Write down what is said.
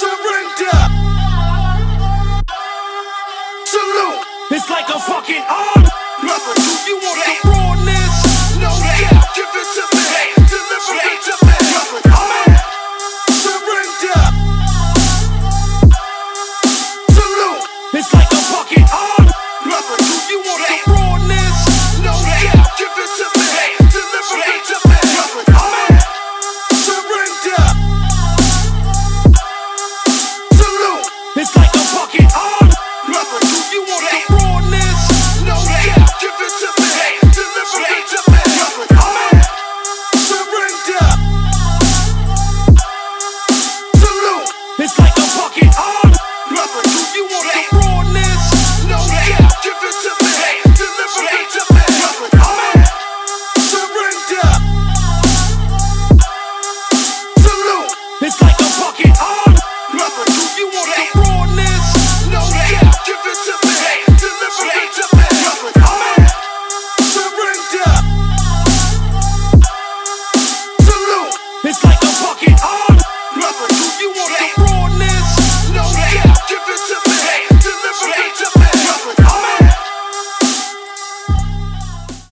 Surrender. Salute. It's like a fucking arm. Brother, do you want the rawness? No doubt. Give it to me. Deliver it to me. Brother, Surrender. Salute. It's like a fucking arm. Hey!